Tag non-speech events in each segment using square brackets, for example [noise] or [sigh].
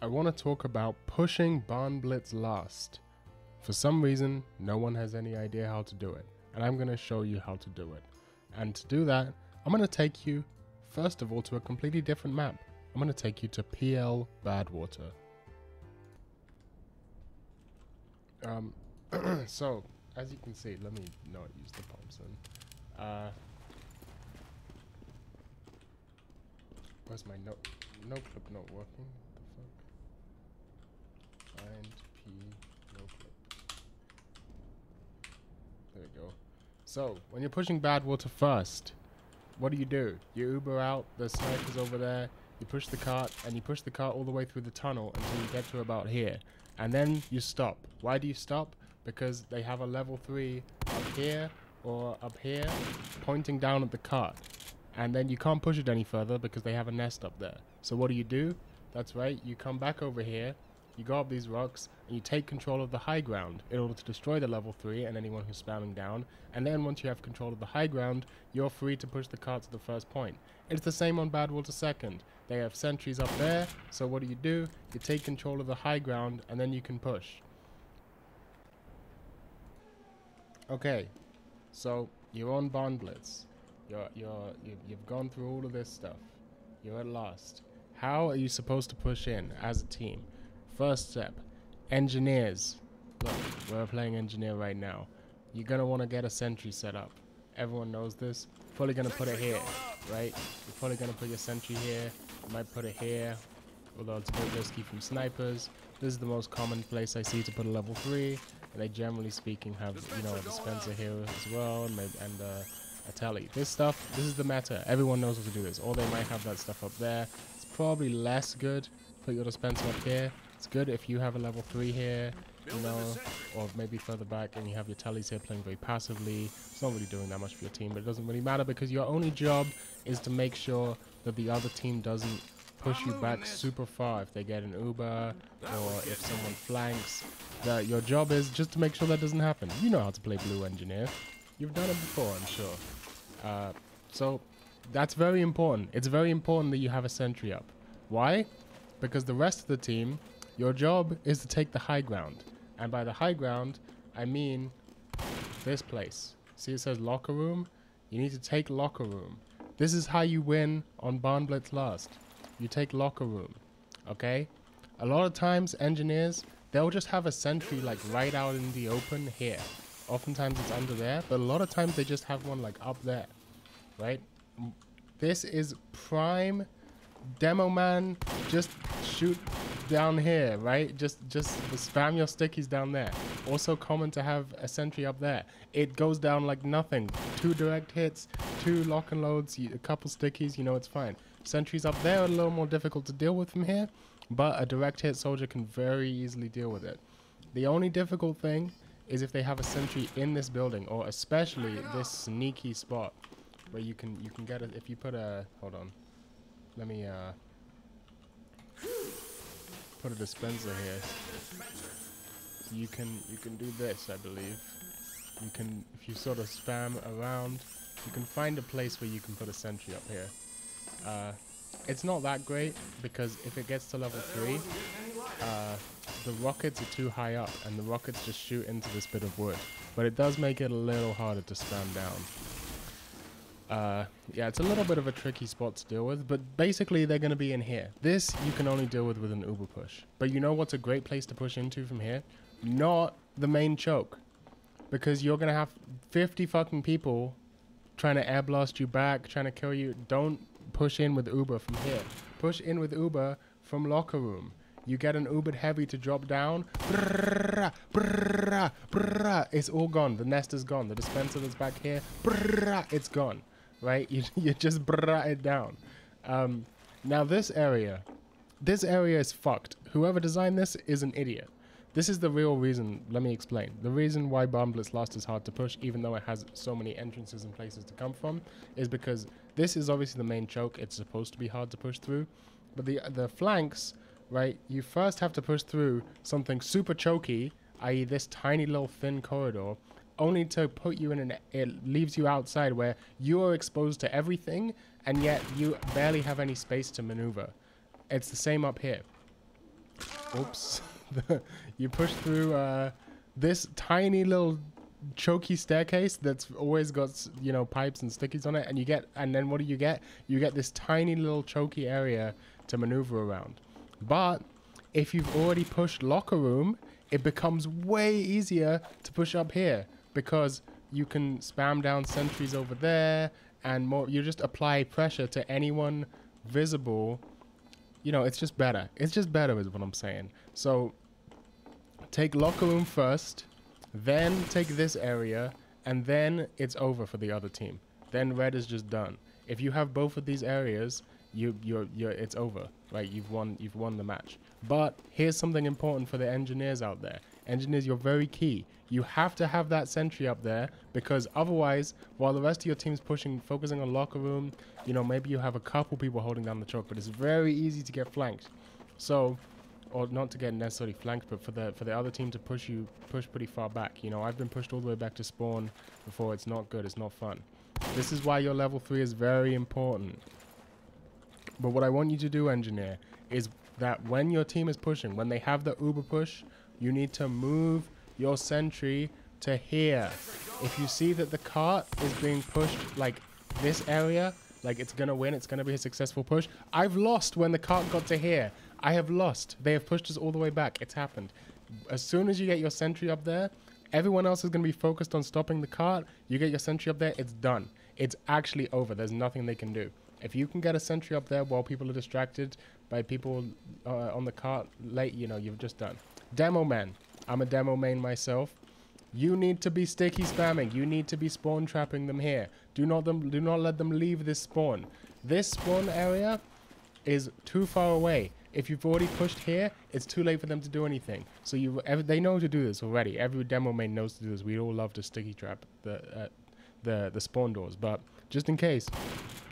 I want to talk about pushing Barn Blitz last. For some reason, no one has any idea how to do it, and I'm going to show you how to do it. And to do that, I'm going to take you, first of all, to a completely different map. I'm going to take you to PL Badwater. Um, [clears throat] so, as you can see, let me not use the Thompson. Uh, where's my no no clip not working? What the fuck? Mm-hmm. Clip. There we go. So, when you're pushing Badwater first, what do you do? You Uber out, the snipers over there, you push the cart, and you push the cart all the way through the tunnel until you get to about here. And then you stop. Why do you stop? Because they have a level 3 up here or up here pointing down at the cart. And then you can't push it any further because they have a nest up there. So what do you do? That's right, you come back over here, you go up these rocks, and you take control of the high ground in order to destroy the level 3 and anyone who's spamming down. And then once you have control of the high ground, you're free to push the cart to the first point. It's the same on Badwater Second. They have sentries up there, so what do you do? You take control of the high ground, and then you can push. Okay, so you're on Barn Blitz. You're, you're, you've, you've gone through all of this stuff. You're at last. How are you supposed to push in as a team? First step, engineers. Look, we're playing engineer right now. You're gonna want to get a sentry set up. Everyone knows this. Probably gonna put it here, right? You're probably gonna put your sentry here. You might put it here, although it's a bit risky from snipers. This is the most common place I see to put a level 3. And they generally speaking have, you know, a dispenser here as well, and, and uh, a tele. This stuff, this is the meta. Everyone knows how to do this. Or they might have that stuff up there. It's probably less good. Put your dispenser up here. It's good if you have a level 3 here, you know, or maybe further back and you have your tellies here playing very passively. It's not really doing that much for your team, but it doesn't really matter because your only job is to make sure that the other team doesn't push you back super far if they get an Uber or if someone flanks. That your job is just to make sure that doesn't happen. You know how to play Blue Engineer. You've done it before, I'm sure. Uh, so that's very important. It's very important that you have a sentry up. Why? Because the rest of the team, your job is to take the high ground. And by the high ground, I mean this place. See it says locker room? You need to take locker room. This is how you win on Barn Blitz Last. You take locker room. Okay? A lot of times engineers, they'll just have a sentry like right out in the open here. Oftentimes it's under there, but a lot of times they just have one like up there. Right? This is prime demo man just shoot down here, right? Just just spam your stickies down there. Also common to have a sentry up there. It goes down like nothing. Two direct hits, two Loch-n-Loads, a couple stickies, you know it's fine. Sentries up there are a little more difficult to deal with from here, but a direct hit soldier can very easily deal with it. The only difficult thing is if they have a sentry in this building, or especially this sneaky spot where you can you can get it if you put a hold on. Let me uh put a dispenser here. You can you can do this, I believe. You can if you sort of spam around, you can find a place where you can put a sentry up here. Uh, it's not that great because if it gets to level three, uh, the rockets are too high up and the rockets just shoot into this bit of wood. But it does make it a little harder to spam down. Uh, yeah, it's a little bit of a tricky spot to deal with, but basically they're going to be in here. This you can only deal with with an uber push. But you know what's a great place to push into from here? Not the main choke. Because you're going to have 50 fucking people trying to air blast you back, trying to kill you. Don't push in with Uber from here. Push in with Uber from locker room. You get an Ubered heavy to drop down. It's all gone. The nest is gone. The dispenser that's back here. It's gone. Right? You, [laughs] you just brrrr it down. Um, now this area, this area is fucked. Whoever designed this is an idiot. This is the real reason, let me explain. The reason why Barn Blitz Last is hard to push, even though it has so many entrances and places to come from, is because this is obviously the main choke. It's supposed to be hard to push through. But the the flanks, right, you first have to push through something super choky, i.e. this tiny little thin corridor, only to put you in an, it leaves you outside where you are exposed to everything, and yet you barely have any space to maneuver. It's the same up here. oops, [laughs] you push through uh, this tiny little choky staircase that's always got you know pipes and stickies on it, and you get and then what do you get? You get this tiny little choky area to maneuver around. But if you've already pushed locker room, it becomes way easier to push up here because you can spam down sentries over there and more you just apply pressure to anyone visible. You know it's just better. It's just better is what i'm saying. So take locker room first then take this area and then it's over for the other team. Then red is just done. If you have both of these areas you you're you're it's over. Right you've won you've won the match. But here's something important for the engineers out there engineers you're very key you have to have that sentry up there because otherwise, while the rest of your team's pushing, focusing on locker room, you know, maybe you have a couple people holding down the choke, but it's very easy to get flanked. So, or not to get necessarily flanked, but for the for the other team to push you, push pretty far back. You know, I've been pushed all the way back to spawn before. It's not good. It's not fun. This is why your level 3 is very important. But what I want you to do, engineer, is that when your team is pushing, when they have the uber push, you need to move your sentry to here. If you see that the cart is being pushed like this area, like it's gonna win, it's gonna be a successful push. I've lost when the cart got to here. I have lost. They have pushed us all the way back. It's happened. As soon as you get your sentry up there, everyone else is gonna be focused on stopping the cart. You get your sentry up there, it's done. It's actually over. There's nothing they can do. If you can get a sentry up there while people are distracted by people uh, on the cart late, you know, you've just done. Demo man. I'm a demo main myself. You need to be sticky spamming. You need to be spawn trapping them here. Do not them do not let them leave this spawn. This spawn area is too far away. If you've already pushed here, it's too late for them to do anything. So you they know to do this already. Every demo main knows to do this. We all love to sticky trap the uh, the the spawn doors, but just in case,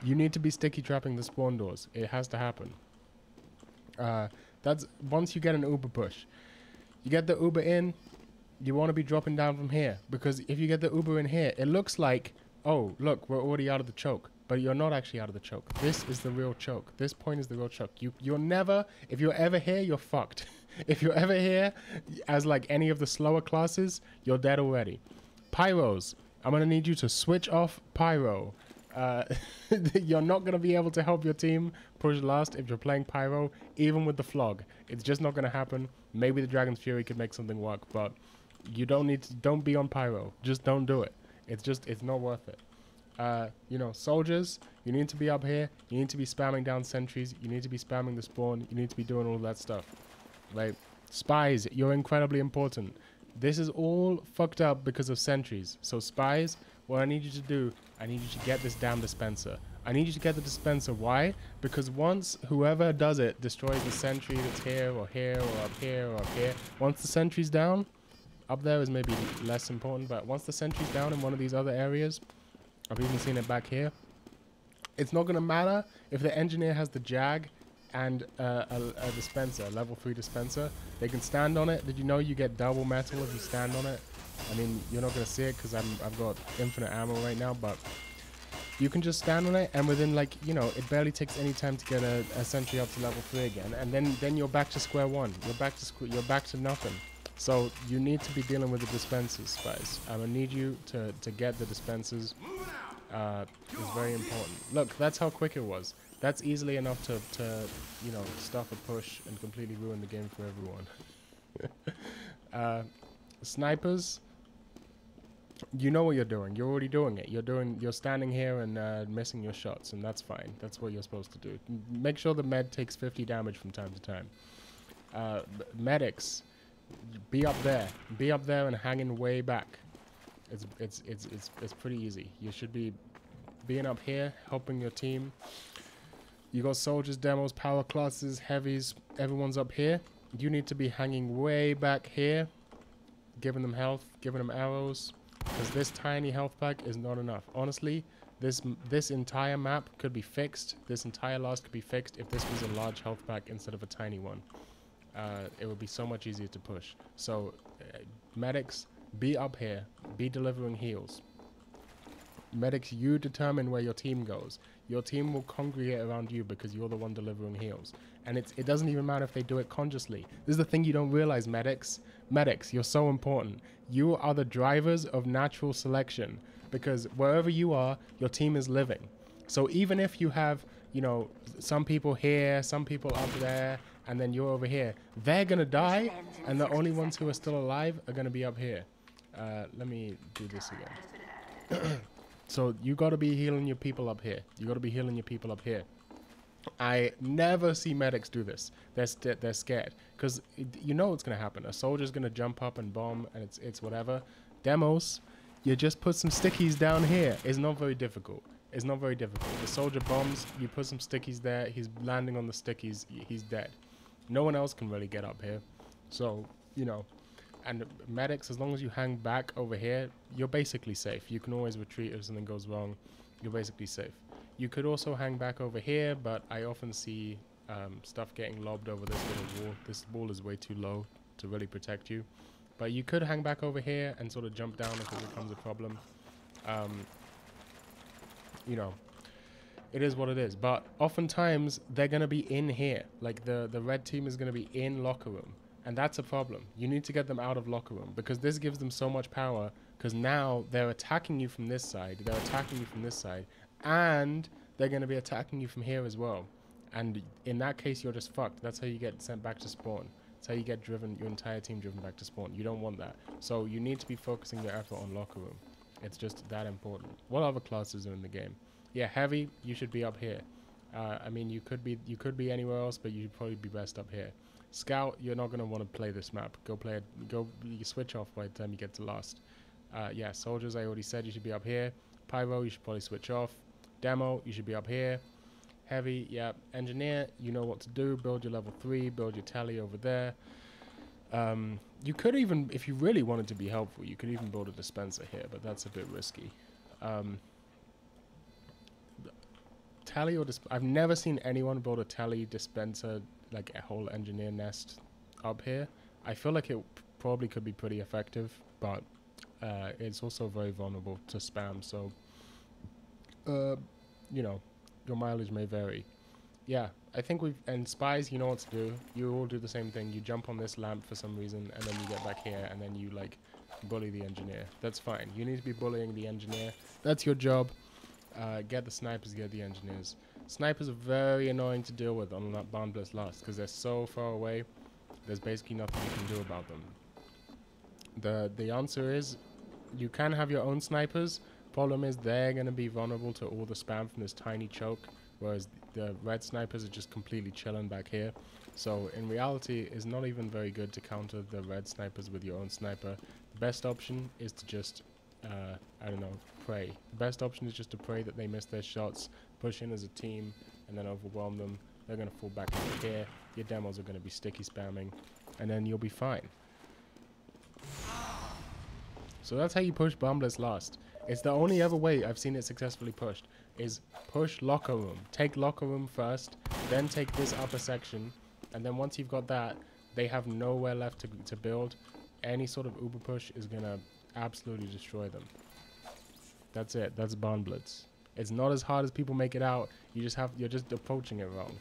you need to be sticky trapping the spawn doors. It has to happen. Uh, that's once you get an uber push. You get the Uber in, you want to be dropping down from here. Because if you get the Uber in here, it looks like, oh, look, we're already out of the choke. But you're not actually out of the choke. This is the real choke. This point is the real choke. You, you're never, if you're ever here, you're fucked. [laughs] if you're ever here as like any of the slower classes, you're dead already. Pyros, I'm going to need you to switch off Pyro. Uh, [laughs] you're not going to be able to help your team push last if you're playing Pyro, even with the Phlog. It's just not going to happen. Maybe the Dragon's Fury could make something work, but you don't need to, don't be on Pyro. Just don't do it. It's just, it's not worth it. Uh, you know, soldiers, you need to be up here. You need to be spamming down sentries. You need to be spamming the spawn. You need to be doing all that stuff. Like, spies, you're incredibly important. This is all fucked up because of sentries. So spies, what I need you to do, I need you to get this damn dispenser. I need you to get the dispenser. Why? Because once whoever does it destroys the sentry that's here or here or up here or up here, once the sentry's down, up there is maybe less important, but once the sentry's down in one of these other areas, I've even seen it back here, it's not going to matter if the engineer has the jag and uh, a, a dispenser, a level 3 dispenser. They can stand on it. Did you know you get double metal if you stand on it? I mean, you're not going to see it because I've got infinite ammo right now, but you can just stand on it and within like, you know, it barely takes any time to get a, a sentry up to level 3 again. And then, then you're back to square one. You're back to you're back to nothing. So you need to be dealing with the dispensers, guys. I'm to need you to, to get the dispensers. Uh, it's very important. Look, that's how quick it was. That's easily enough to, to, you know, stuff a push and completely ruin the game for everyone. [laughs] uh, snipers, you know what you're doing. You're already doing it. You're doing. You're standing here and uh, missing your shots, and that's fine. That's what you're supposed to do. Make sure the med takes 50 damage from time to time. Uh, medics, be up there. Be up there and hanging way back. It's it's it's it's it's pretty easy. You should be being up here, helping your team. You got soldiers, demos, power classes, heavies. Everyone's up here. You need to be hanging way back here, giving them health, giving them arrows because this tiny health pack is not enough. Honestly, this this entire map could be fixed. This entire loss could be fixed if this was a large health pack instead of a tiny one. Uh, it would be so much easier to push. So, uh, medics, be up here. Be delivering heals. Medics, you determine where your team goes. Your team will congregate around you because you're the one delivering heals. And it's, it doesn't even matter if they do it consciously. This is the thing you don't realize, medics. Medics, you're so important. You are the drivers of natural selection because wherever you are, your team is living. So even if you have, you know, some people here, some people up there, and then you're over here, they're gonna die, and the only ones who are still alive are gonna be up here. Uh, let me do this again. So you gotta be healing your people up here. You gotta be healing your people up here. I never see medics do this. They're st they're scared because you know what's gonna happen. A soldier's gonna jump up and bomb, and it's it's whatever. Demos, you just put some stickies down here. It's not very difficult. It's not very difficult. The soldier bombs. You put some stickies there. He's landing on the stickies. He's dead. No one else can really get up here. So you know, and medics. As long as you hang back over here, you're basically safe. You can always retreat if something goes wrong. You're basically safe. You could also hang back over here, but I often see um, stuff getting lobbed over this little wall. This wall is way too low to really protect you. But you could hang back over here and sort of jump down if it becomes a problem. Um, you know, it is what it is. But oftentimes, they're going to be in here. Like, the, the red team is going to be in locker room. And that's a problem. You need to get them out of locker room because this gives them so much power because now they're attacking you from this side, they're attacking you from this side, and they're going to be attacking you from here as well. And in that case, you're just fucked. That's how you get sent back to spawn. That's how you get driven, your entire team driven back to spawn. You don't want that. So you need to be focusing your effort on locker room. It's just that important. What other classes are in the game? Yeah, heavy, you should be up here. Uh, I mean, you could be you could be anywhere else, but you'd probably be best up here. Scout, you're not going to want to play this map. Go play it. Go you switch off by the time you get to last. Uh, yeah, soldiers, I already said you should be up here. Pyro, you should probably switch off. Demo, you should be up here. Heavy, yeah. Engineer, you know what to do. Build your level 3, build your tally over there. Um, you could even, if you really wanted to be helpful, you could even build a dispenser here, but that's a bit risky. Um, tally or I've never seen anyone build a tally dispenser, like a whole engineer nest up here. I feel like it probably could be pretty effective, but uh, it's also very vulnerable to spam, so uh, you know, your mileage may vary. Yeah, I think we've, and spies, you know what to do. You all do the same thing. You jump on this lamp for some reason, and then you get back here, and then you, like, bully the engineer. That's fine. You need to be bullying the engineer. That's your job. Uh, get the snipers, get the engineers. Snipers are very annoying to deal with on that Blitz Lost, because they're so far away, there's basically nothing you can do about them. The, the answer is, you can have your own snipers, Problem is they're going to be vulnerable to all the spam from this tiny choke, whereas the red snipers are just completely chilling back here. So in reality, it's not even very good to counter the red snipers with your own sniper. The best option is to just, uh, I don't know, pray. The best option is just to pray that they miss their shots, push in as a team, and then overwhelm them. They're going to fall back into here. Your demos are going to be sticky spamming, and then you'll be fine. So that's how you push Blitz Lost. It's the only other way I've seen it successfully pushed is push locker room. Take locker room first, then take this upper section, and then once you've got that, they have nowhere left to, to build. Any sort of uber push is gonna absolutely destroy them. That's it. That's Barn Blitz. It's not as hard as people make it out. You just have you're just approaching it wrong.